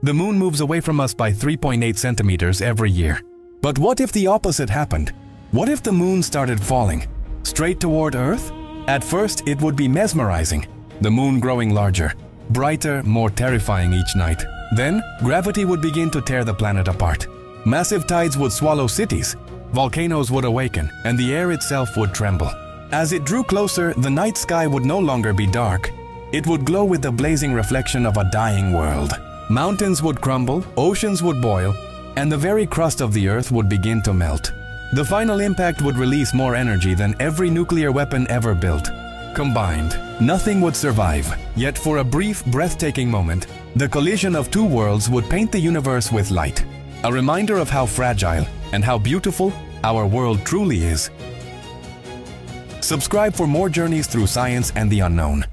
The moon moves away from us by 3.8 centimeters every year. But what if the opposite happened? What if the moon started falling? Straight toward Earth? At first, it would be mesmerizing. The moon growing larger, brighter, more terrifying each night. Then, gravity would begin to tear the planet apart. Massive tides would swallow cities, volcanoes would awaken, and the air itself would tremble. As it drew closer, the night sky would no longer be dark. It would glow with the blazing reflection of a dying world. Mountains would crumble, oceans would boil, and the very crust of the Earth would begin to melt. The final impact would release more energy than every nuclear weapon ever built. Combined, nothing would survive. Yet for a brief, breathtaking moment, the collision of two worlds would paint the universe with light. A reminder of how fragile and how beautiful our world truly is. Subscribe for more journeys through science and the unknown.